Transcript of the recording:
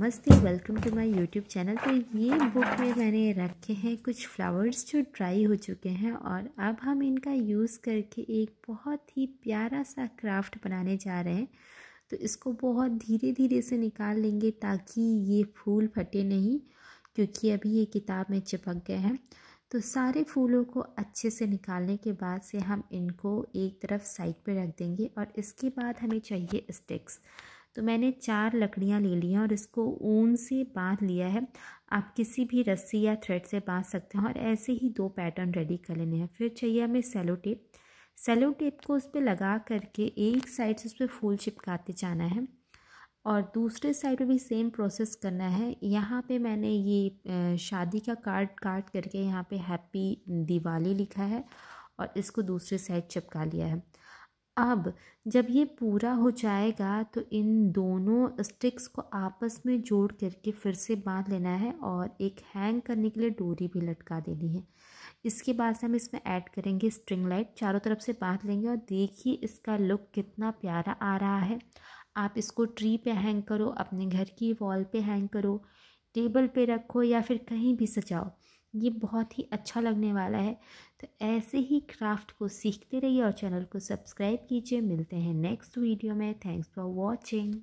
नमस्ते welcome to my YouTube channel तो ये बुक में मैंने रखे हैं कुछ फ्लावर्स जो ड्राई हो चुके हैं और अब हम इनका यूज़ करके एक बहुत ही प्यारा सा क्राफ्ट बनाने जा रहे हैं। तो इसको बहुत धीरे धीरे से निकाल लेंगे ताकि ये फूल फटे नहीं, क्योंकि अभी ये किताब में चिपक गए हैं। तो सारे फूलों को अच्छे से निकालने के बाद से हम इनको एक तरफ़ साइड पे रख देंगे और इसके बाद हमें चाहिए स्टिक्स तो मैंने चार लकड़ियाँ ले ली हैं और इसको ऊन से बाँध लिया है। आप किसी भी रस्सी या थ्रेड से बाँध सकते हैं और ऐसे ही दो पैटर्न रेडी कर लेने हैं। फिर चाहिए हमें सेलो टेप सेलो टेप को उस पर लगा करके एक साइड से उस पर फूल चिपकाते जाना है और दूसरे साइड पे भी सेम प्रोसेस करना है। यहाँ पे मैंने ये शादी का कार्ड काट करके यहाँ पे हैप्पी दिवाली लिखा है और इसको दूसरे साइड चिपका लिया है। अब जब ये पूरा हो जाएगा तो इन दोनों स्टिक्स को आपस में जोड़ करके फिर से बाँध लेना है और एक हैंग करने के लिए डोरी भी लटका देनी है। इसके बाद से हम इसमें ऐड करेंगे स्ट्रिंग लाइट चारों तरफ़ से बाँध लेंगे और देखिए इसका लुक कितना प्यारा आ रहा है। आप इसको ट्री पे हैंग करो, अपने घर की वॉल पे हैंग करो टेबल पे रखो या फिर कहीं भी सजाओ। ये बहुत ही अच्छा लगने वाला है। तो ऐसे ही क्राफ्ट को सीखते रहिए और चैनल को सब्सक्राइब कीजिए। मिलते हैं नेक्स्ट वीडियो में। Thanks for watching.